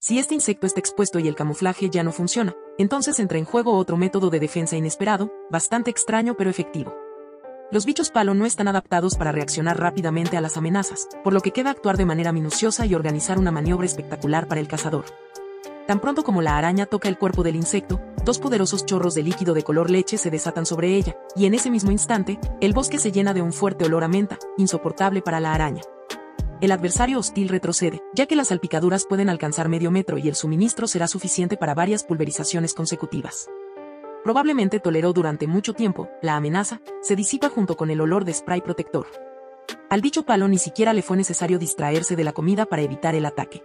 Si este insecto está expuesto y el camuflaje ya no funciona, entonces entra en juego otro método de defensa inesperado, bastante extraño pero efectivo. Los bichos palo no están adaptados para reaccionar rápidamente a las amenazas, por lo que queda actuar de manera minuciosa y organizar una maniobra espectacular para el cazador. Tan pronto como la araña toca el cuerpo del insecto, dos poderosos chorros de líquido de color leche se desatan sobre ella, y en ese mismo instante, el bosque se llena de un fuerte olor a menta, insoportable para la araña el adversario hostil retrocede, ya que las salpicaduras pueden alcanzar medio metro y el suministro será suficiente para varias pulverizaciones consecutivas. Probablemente toleró durante mucho tiempo, la amenaza, se disipa junto con el olor de spray protector. Al dicho palo ni siquiera le fue necesario distraerse de la comida para evitar el ataque.